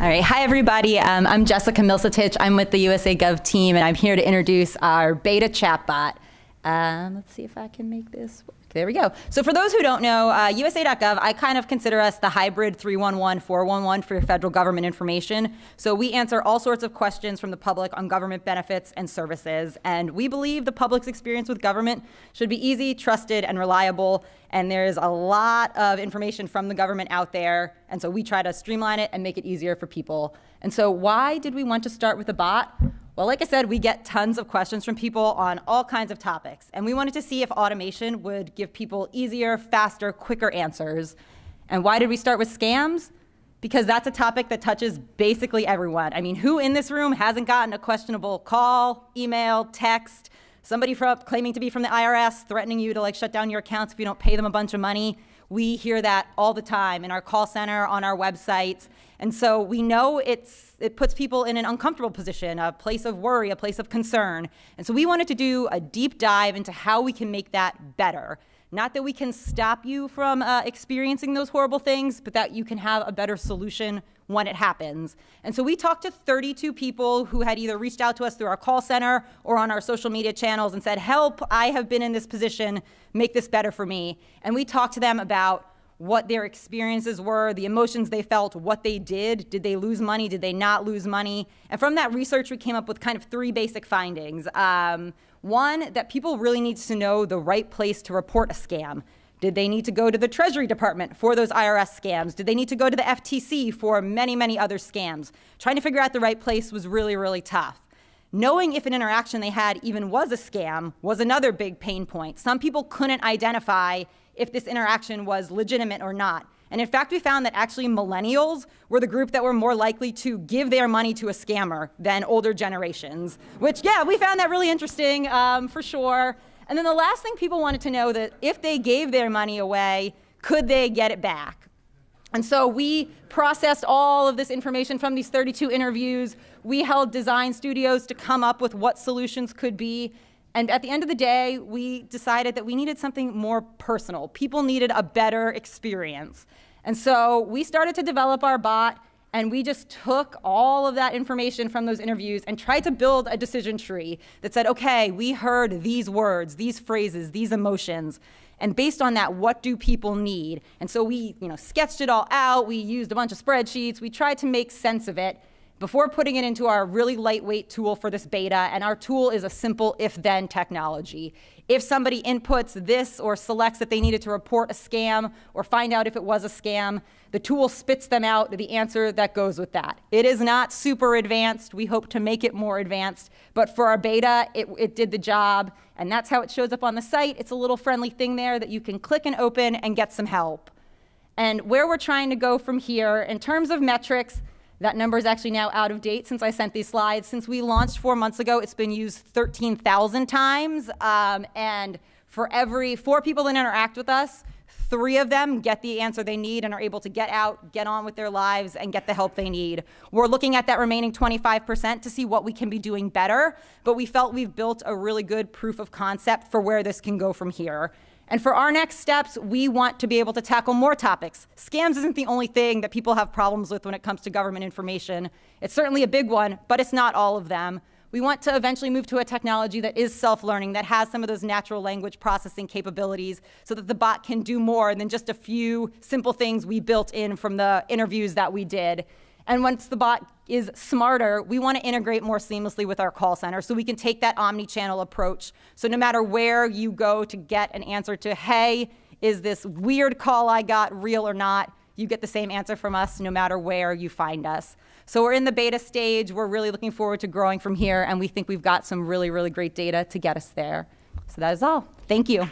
All right, hi everybody. Um, I'm Jessica Milcetich. I'm with the USA Gov team, and I'm here to introduce our beta chatbot. Um, let's see if I can make this work. There we go. So for those who don't know, uh, USA.gov, I kind of consider us the hybrid 311, 411 for federal government information. So we answer all sorts of questions from the public on government benefits and services. And we believe the public's experience with government should be easy, trusted, and reliable. And there's a lot of information from the government out there. And so we try to streamline it and make it easier for people. And so why did we want to start with a bot? Well, like I said, we get tons of questions from people on all kinds of topics, and we wanted to see if automation would give people easier, faster, quicker answers. And why did we start with scams? Because that's a topic that touches basically everyone. I mean, who in this room hasn't gotten a questionable call, email, text, somebody from, claiming to be from the IRS threatening you to like shut down your accounts if you don't pay them a bunch of money? We hear that all the time in our call center, on our websites. And so we know it's, it puts people in an uncomfortable position, a place of worry, a place of concern. And so we wanted to do a deep dive into how we can make that better. Not that we can stop you from uh, experiencing those horrible things, but that you can have a better solution when it happens. And so we talked to 32 people who had either reached out to us through our call center or on our social media channels and said, Help, I have been in this position, make this better for me. And we talked to them about what their experiences were, the emotions they felt, what they did. Did they lose money? Did they not lose money? And from that research, we came up with kind of three basic findings. Um, one, that people really need to know the right place to report a scam. Did they need to go to the Treasury Department for those IRS scams? Did they need to go to the FTC for many, many other scams? Trying to figure out the right place was really, really tough. Knowing if an interaction they had even was a scam was another big pain point. Some people couldn't identify if this interaction was legitimate or not. And in fact, we found that actually millennials were the group that were more likely to give their money to a scammer than older generations, which, yeah, we found that really interesting um, for sure. And then the last thing people wanted to know that if they gave their money away, could they get it back? And so we processed all of this information from these 32 interviews. We held design studios to come up with what solutions could be. And at the end of the day, we decided that we needed something more personal. People needed a better experience. And so we started to develop our bot, and we just took all of that information from those interviews and tried to build a decision tree that said, okay, we heard these words, these phrases, these emotions. And based on that, what do people need? And so we you know, sketched it all out. We used a bunch of spreadsheets. We tried to make sense of it before putting it into our really lightweight tool for this beta, and our tool is a simple if-then technology. If somebody inputs this or selects that they needed to report a scam or find out if it was a scam, the tool spits them out the answer that goes with that. It is not super advanced. We hope to make it more advanced, but for our beta, it, it did the job, and that's how it shows up on the site. It's a little friendly thing there that you can click and open and get some help. And where we're trying to go from here, in terms of metrics, that number is actually now out of date since I sent these slides. Since we launched four months ago, it's been used 13,000 times. Um, and for every four people that interact with us, three of them get the answer they need and are able to get out, get on with their lives, and get the help they need. We're looking at that remaining 25% to see what we can be doing better, but we felt we've built a really good proof of concept for where this can go from here. And for our next steps, we want to be able to tackle more topics. Scams isn't the only thing that people have problems with when it comes to government information. It's certainly a big one, but it's not all of them. We want to eventually move to a technology that is self-learning, that has some of those natural language processing capabilities so that the bot can do more than just a few simple things we built in from the interviews that we did. And once the bot is smarter, we want to integrate more seamlessly with our call center so we can take that omni-channel approach. So no matter where you go to get an answer to, hey, is this weird call I got real or not, you get the same answer from us no matter where you find us. So we're in the beta stage. We're really looking forward to growing from here, and we think we've got some really, really great data to get us there. So that is all. Thank you.